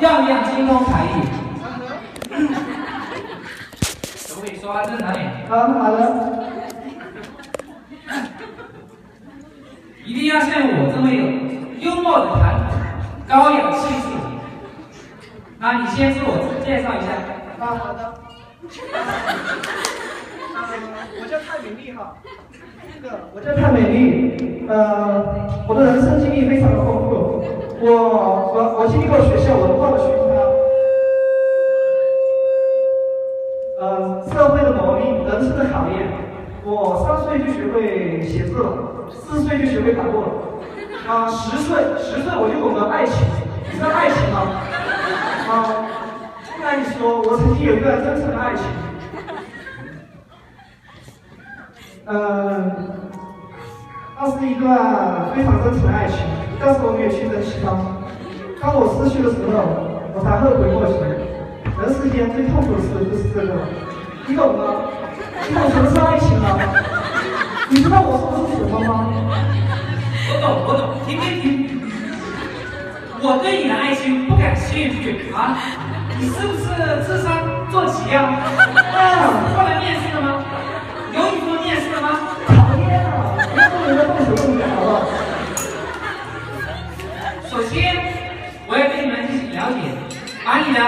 样样精通才艺。可不可以说话正常点？啊，好的。一定要像我这么有幽默的谈吐，高雅气质。那你先自我介绍一下。啊，好的。我叫蔡美丽哈。这个我叫蔡美丽，呃，我的人生经历非常的丰富。我我我经历过学校文化的熏陶，呃，社会的磨砺，人生的考验。我三岁就学会写字了，四岁就学会打过了，啊，十岁十岁我就懂得爱情，你知道爱情吗？啊，不瞒你说，我曾经有一段真诚的爱情。嗯，那是一段非常真诚的爱情，但是我没有去珍惜它。当我失去的时候，我才后悔莫及。人世间最痛苦的事就是这个，你懂吗？你懂什么是爱情吗？你知道我说的是什么吗？我懂，我懂，停停停！我对你的爱情不感兴趣啊！你是不是智商做题呀？啊，过来面试了吗？动人家动手动脚，好不好？首先，我要跟你们进行了解，把你的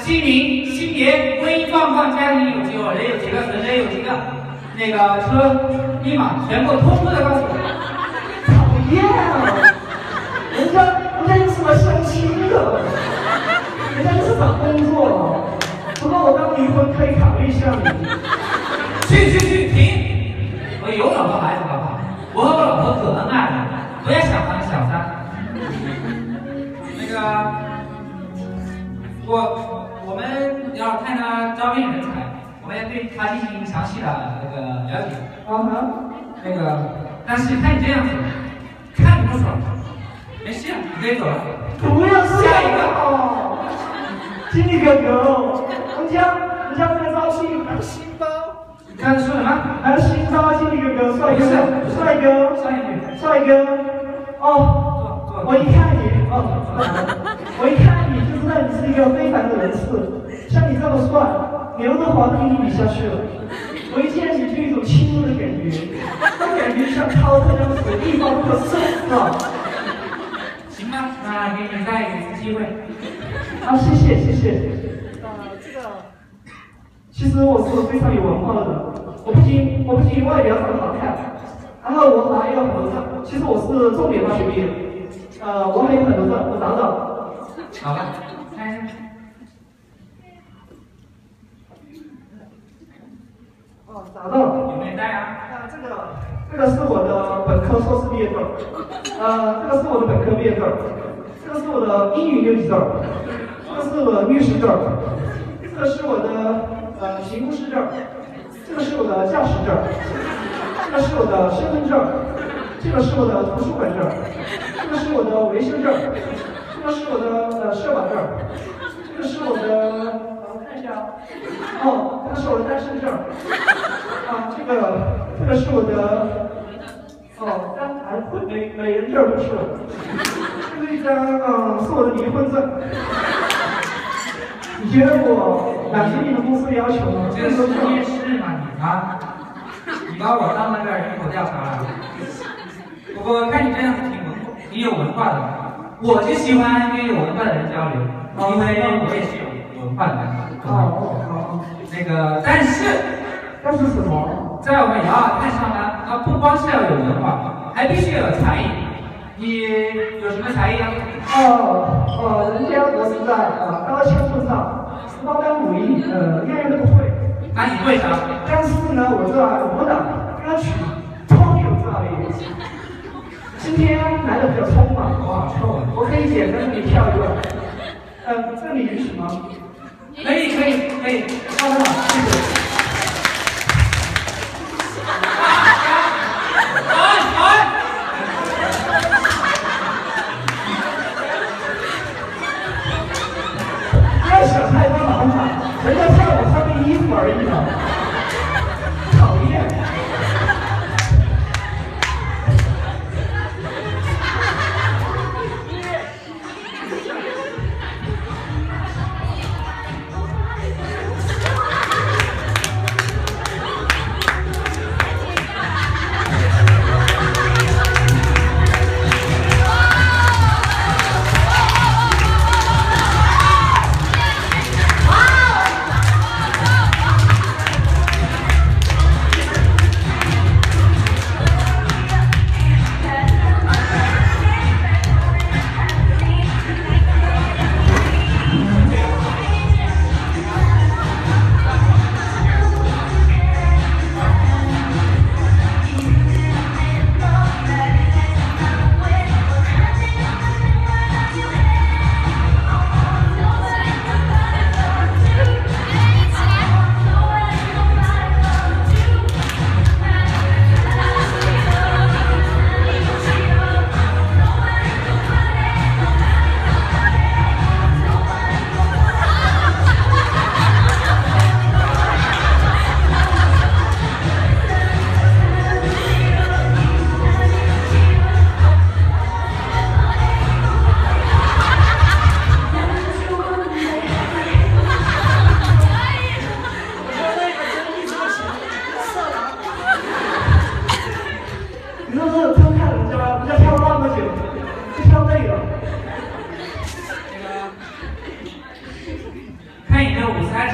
姓名、性别、婚姻状况、家庭有几口人有几个，人人有几个，那个车、密码全部通通的告诉我。讨厌啊！人家人家又是来相亲的，人家就是找工作。不过我刚离婚，可以考虑一下你。去去那个，但是看你这样子，看你不爽，没事，你可以走了。不要下一个哦，经理哥哥，人家人家这个招聘还有新包，你刚才说什么？还有新包，经理哥哥，帅哥，帅哥，帅哥。帅哥，哦，我一看你，哦，我一看你就知道你是一个非凡的人士，像你这么帅，刘德华都给你比下去了。我一见你热的感觉，那感觉像滔滔江水，一发不可收拾啊！行吧，那给你再一次机会。啊，谢谢谢谢。呃，这个，其实我是非常有文化的人，我不仅我不仅外表长得好看，然后我还有很多证，其实我是重点大学毕业，呃，我还有很多证，我找找。好吧，看一下。哦，找到了。有没有带啊？这个是我的本科、硕士毕业证，呃，这个是我的本科毕业证，这个是我的英语六级证，这个是我的律师证，这个是我的呃刑务师证，这个是我的驾驶证，这个是我的身份证，这个是我的图书馆证，这个是我的维修证，这个是我的呃社保证，这个是我的，哦，这个是我的单身证。啊，这个这个是我的哦，单还美美人证不是，这是一张嗯，是我的离婚证。你觉得我满足你们公司的要求吗？这个是面试嘛你啊？你把我当那个人口调查了。不过看你这样子挺文挺有文化的，我就喜欢跟有文化的人交流，因为我也是有文化的人。哦好，那个，但是但是什么？在我们雅尔泰上呢，它不光是要有文化，还必须要有才艺。你有什么才艺啊？哦哦，人家我是在呃高腔混上，高单武艺，呃样样都不会。那你会啥？但是呢，我在舞蹈、歌曲都有造诣。今天来的比较匆忙，哇，臭啊！我可以简单给你跳一段。呃，这里允许吗？可以可以可以。好的，谢谢。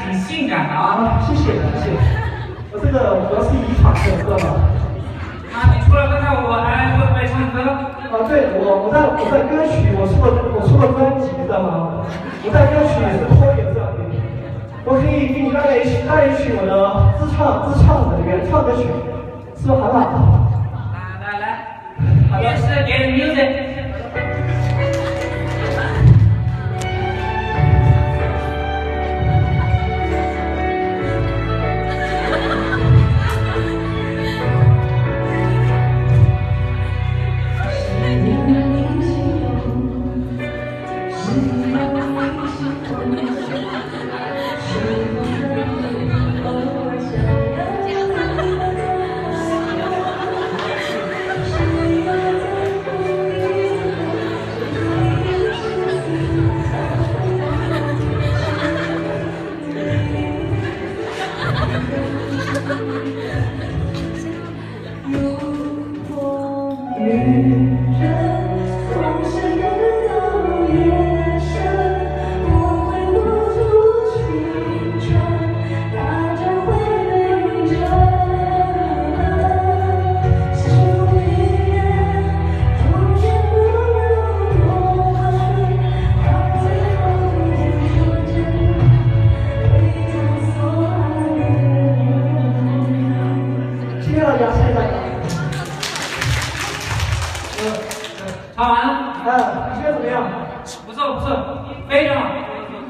挺性感的啊。谢谢谢谢。我这个主要是遗传的，知道吗？啊，你除了会跳舞，还会不会唱歌？啊，对我我在我在歌曲我出了我出了专辑，知道吗？我在歌曲也是颇有造诣，我可以给你带来一曲带一曲我的自唱自唱的原创歌曲，是不是好不好？来来来，也是给 music。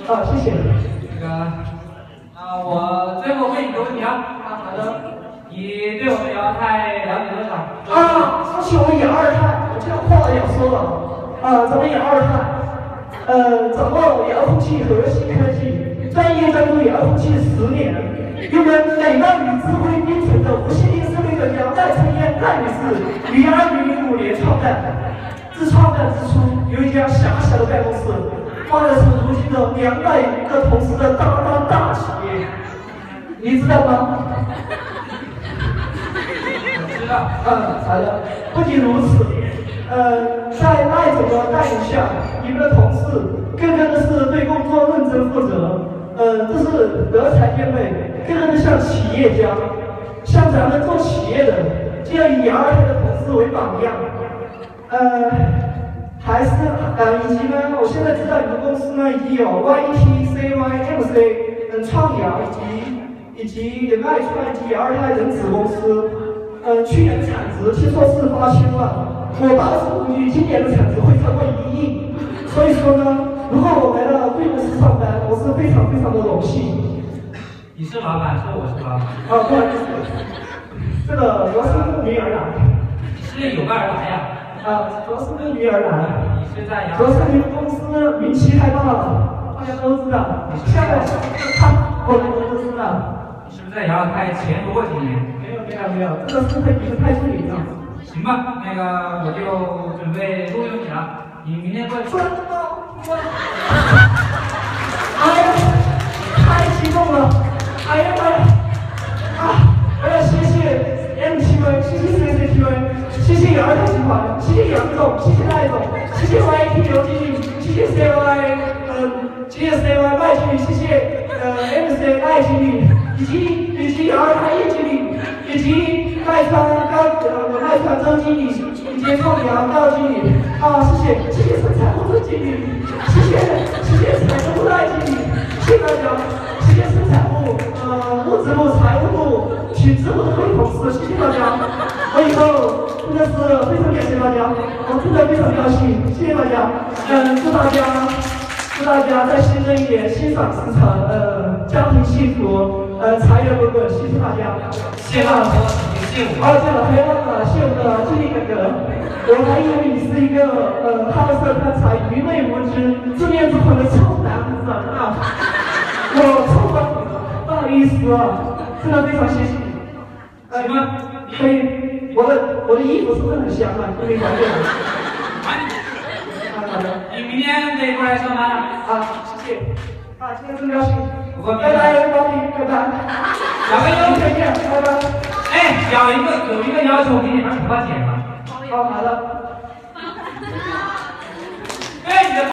啊，谢谢。那个，啊，我最后问一个问题啊。啊，好的。你对我们姚太了解多少？啊，说起我们亚二碳，我这个话要说了。啊，咱们亚二碳，呃，掌握遥控器核心科技，专业专注遥控器十年，用我们美貌与智慧并存的无线电设备专家赖春燕赖女士于二零零五年创办。自创办之初，有一家狭小的办公室，放的是如今的两百个同事的大大大企业，你知道吗？知道。嗯，好的。不仅如此，呃，在赖总的带领下，你们的同事个个都是对工作认真负责，呃，这是德才兼备，个个都像企业家，像咱们做企业的，就要以二胎的同事为榜样。呃，还是呃，以及呢，我现在知道你们公司呢已经有 YT、CY、MC 嗯创瑶以及以及人爱创以及二胎人子公司。呃，去年的产值听说是八千万，我保守估计今年的产值会超过一亿。所以说呢，如果我来到贵公司上班，我是非常非常的荣幸。你是老板，说我是老板。啊，不好意思，这个我是慕名而来。你是有备而来呀？啊，主要是慕名而来。你是在主要是你们公司名气太大了，大家都知道。下面看我们公司的。你是不是在姚太潜伏过几年？没有没有没有，这个是被你们太出名了。行吧，那个我就准备录用你了，你明天过来。真的吗？哎呀，太激动了！哎呀妈呀！谢谢。杨总，谢谢。赖总，谢谢。YT 刘经理，谢谢。CY，呃，谢谢。CY 麦经理，谢谢。呃 MC 赖经理，以及以及儿台叶经理，以及麦川高呃麦川周经理，以及凤阳高经理，啊，谢。谢谢。谢生产部的经理，谢。谢谢。谢财务部赖经理，谢。谢大家，谢。谢生产部，呃，物资部、财务部、品质部的各位同事，谢。谢大家，我以后真的是非常感谢大家，我真的非常高兴，谢谢大家，嗯，祝大家。祝大家。在新的一年心想事成，呃，家。庭幸福，呃，财源滚滚，谢谢大家，谢老师，也谢我。啊，对了，还要谢我的经理哥哥，我还以为你是一个呃好色贪财、愚昧无知、自恋自狂的臭男人啊，我错怪你了，不好意思啊，真的非常谢谢你。呃行吧可以，我的我的衣服是不是很香啊？因为感觉。啊，好的。你明天可以过来上班了。啊，谢谢。啊，今天真高兴我。拜拜，保你，拜拜。两位都再见，拜拜。哎，有一个有一个要求，我给你把头发剪了。好，好的。